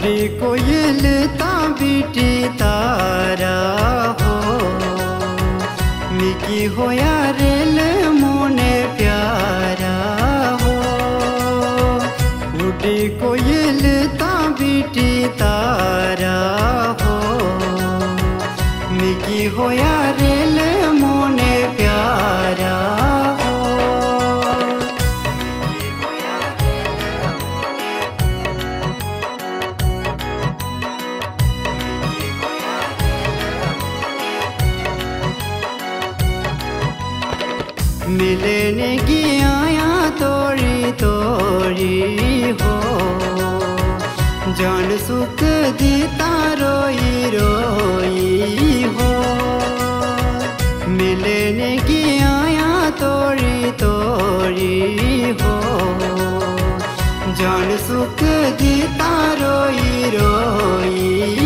उड़ी कोयल ता बीटी तारा हो। मिकी होया रेल मोने प्यारा हो। उड़ी कोयल ता बीटी तारा हो। मिकी होया रेल मिलने की आया तोड़ी तोड़ी हो। जान सुख दीता रोई रोई हो। मिलने की आया तोड़ी तोड़ी हो। जान सुख दीता रोई रोई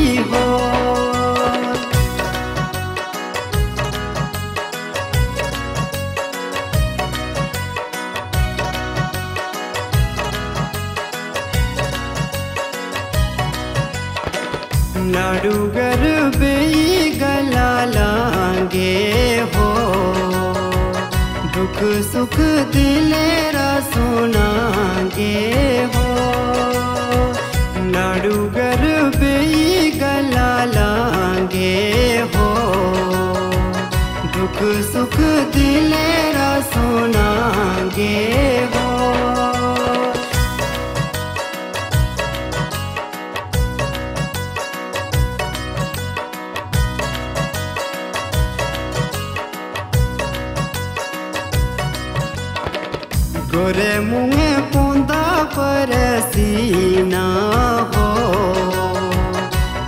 नाडुगर बेई गला लांगे हो। दुख सुख दिलेरा सुनागे हो। नाडुगर बेई गला लांगे हो। दुख सुख दिलेरा सुनागे गोरे मुँहे पोंदा पर सीना हो।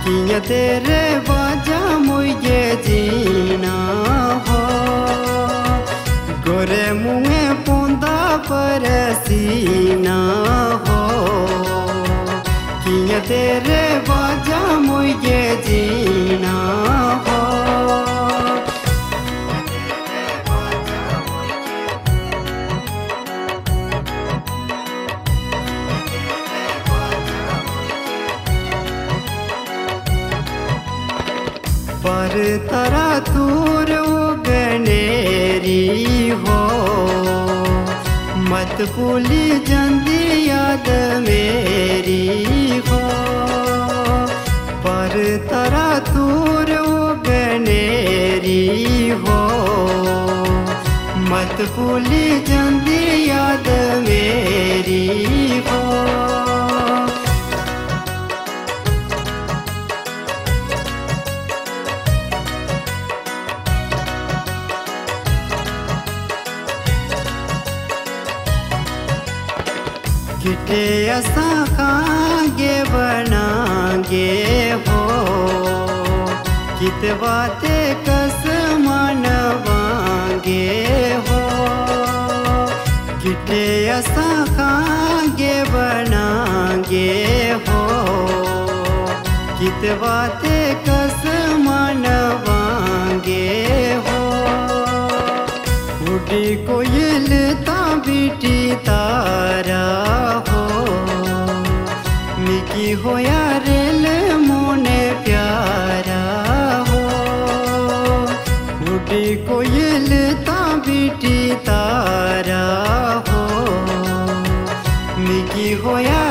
किया तेरे बाजा मुझे पर तरा दूर गनेरी हो। मत भूली जंदी याद मेरी हो। पर तरा गनेरी हो। मत भूली जंदी याद मेरी हो किटे असा खागे बनागे हो। कित बाते कस मनवागे हो। किटे असा खागे बनागे हो। कित बाते कस मनवागे हो। उड़ी कोयल ता बीटी तारा होया रेल मोने प्यारा हो। उड़ी कोयल ता बीटी तारा हो। मिकी होया